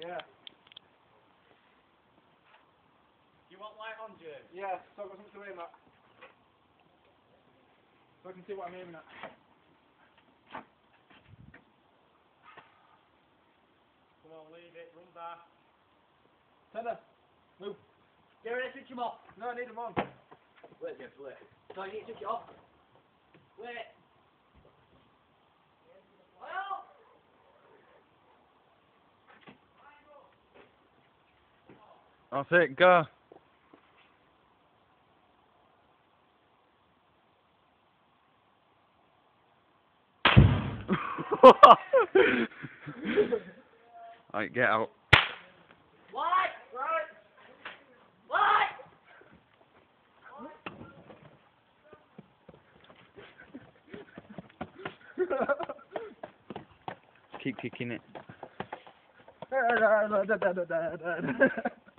Yeah. You want light on, James? Yeah, so I've got something to aim at. So I can see what I'm aiming at. Come on, leave it. Run back. Tender, move. Get ready to switch him off. No, I need them on. Wait, James, wait. So you need to switch it off. Wait. That's it, go. right, get out. Light. Right. Light. Keep kicking it.